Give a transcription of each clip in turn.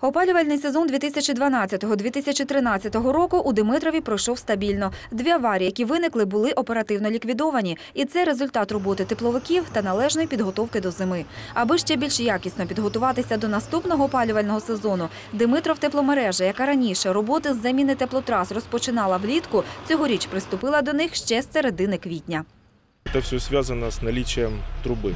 Опалювальний сезон 2012-2013 року у Димитрові пройшов стабільно. Дві аварії, які виникли, були оперативно ліквідовані. І це результат роботи тепловиків та належної підготовки до зими. Аби ще більш якісно підготуватися до наступного опалювального сезону, Димитров тепломережа, яка раніше роботи з заміни теплотрас розпочинала влітку, цьогоріч приступила до них ще з середини квітня. Это все связано с наличием трубы.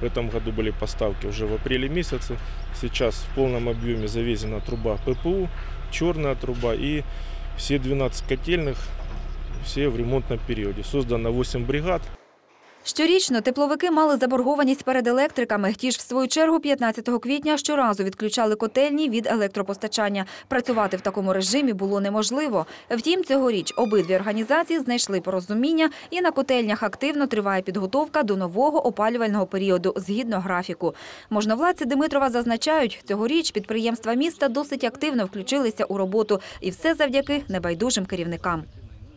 В этом году были поставки уже в апреле месяце. Сейчас в полном объеме завезена труба ППУ, черная труба и все 12 котельных, все в ремонтном периоде. Создано 8 бригад. Щорічно тепловики мали заборгованість перед електриками. Ті ж, в свою чергу, 15 квітня щоразу відключали котельні від електропостачання. Працювати в такому режимі було неможливо. Втім, цьогоріч обидві організації знайшли порозуміння, і на котельнях активно триває підготовка до нового опалювального періоду згідно графіку. Можновладці Димитрова зазначають, цьогоріч підприємства міста досить активно включилися у роботу, і все завдяки небайдужим керівникам.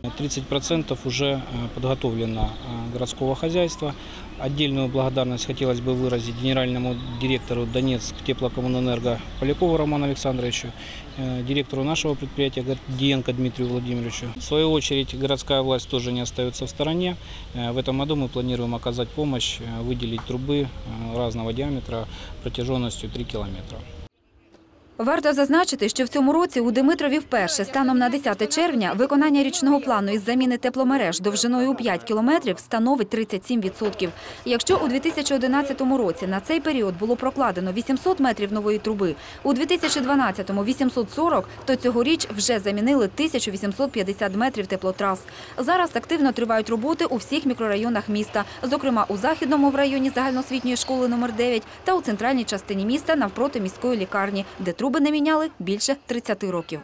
30% уже э, подготовлено э, городского хозяйства. Отдельную благодарность хотелось бы выразить генеральному директору Донецк теплокоммунэнерго Полякову Роману Александровичу, э, директору нашего предприятия Гордиенко Дмитрию Владимировичу. В свою очередь городская власть тоже не остается в стороне. В этом году мы планируем оказать помощь, выделить трубы разного диаметра протяженностью 3 километра. Варто зазначити, що в цьому році у Димитрові вперше станом на 10 червня виконання річного плану із заміни тепломереж довжиною у 5 кілометрів становить 37%. Якщо у 2011 році на цей період було прокладено 800 метрів нової труби, у 2012-му – 840, то цьогоріч вже замінили 1850 метрів теплотрас. Зараз активно тривають роботи у всіх мікрорайонах міста, зокрема у Західному в районі загальноосвітньої школи номер 9 та у центральній частині міста навпроти міської лікарні, де труби не міняли більше 30 років.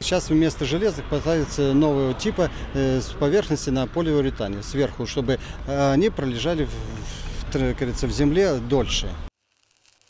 Сейчас вместо железных пытаются нового типа э, с поверхности на полиуретане сверху, чтобы э, они пролежали в, в, тр- как говорится, в земле дольше.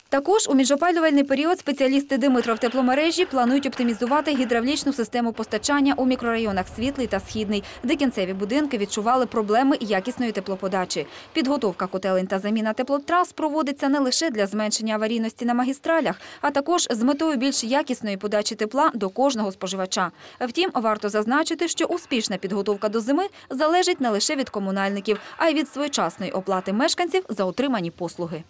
Також у міжопалювальний період спеціалісти Димитров тепломережі планують оптимізувати гідравлічну систему постачання у мікрорайонах Світлий та Східний, де кінцеві будинки відчували проблеми якісної теплоподачі. Підготовка котелень та заміна теплотрас проводиться не лише для зменшення аварійності на магістралях, а також з метою більш якісної подачі тепла до кожного споживача. Втім, варто зазначити, що успішна підготовка до зими залежить не лише від комунальників, а й від своєчасної оплати мешканців за отримані послуги.